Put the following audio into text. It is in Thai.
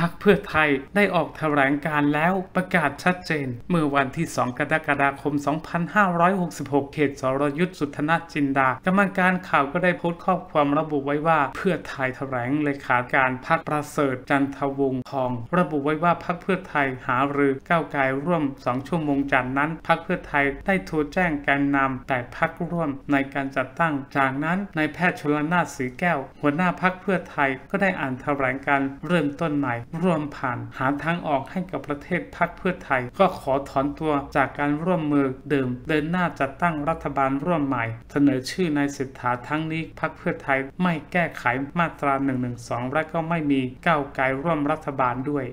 พักเพื่อไทยได้ออกแถลงการแล้วประกาศชัดเจน เมื่อวันที่ 2 กรกฎาคม 2566 เขตสรยุทธสุทนาจินดากรรมการข่าวก็ได้โพสต์ข้อความระบุไว้ว่า เพื่อไทยแถลงเลขาการพักประเสริฐจันทวงศ์ทอง ระบุไว้ว่าพักเพื่อไทยหารือก้าวไกลร่วม 2 ชั่วโมงจากนั้นพักเพื่อไทยได้โทรแจ้งแกนนำแต่พักร่วมในการจัดตั้ง จากนั้นนายแพทย์ชลนาสีแก้ว หัวหน้าพักเพื่อไทยก็ได้อ่านแถลงการเริ่มต้นใหม่ร่วมผ่านหาทางออกให้กับประเทศพักเพื่อไทย ก็ขอถอนตัวจากการร่วมมือเดิม เดินหน้าจัดตั้งรัฐบาลร่วมใหม่ เสนอชื่อนายเศรษฐาทั้งนี้พักเพื่อไทยไม่แก้ไขมาตรา1นึและก็ไม่มีก้าวไกลร่วมรัฐบาลด้วย